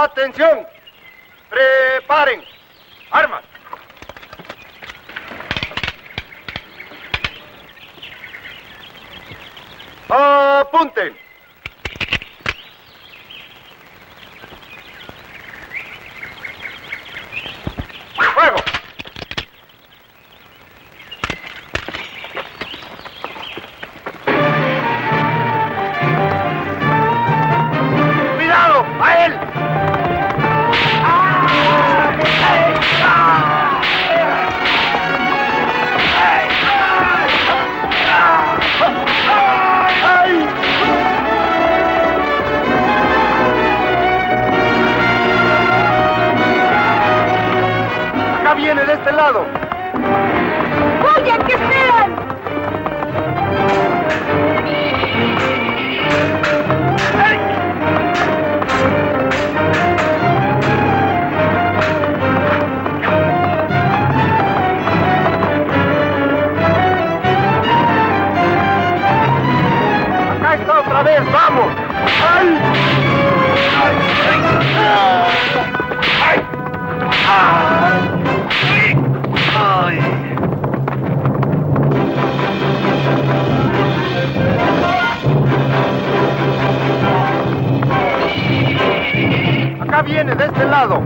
Atención. Preparen. Armas. Apunten. Este lado. ¡Oye, que esperan! Acá está otra vez, vamos. ¡Ay! ¡Ay! ¡Ay! Viene de este lado.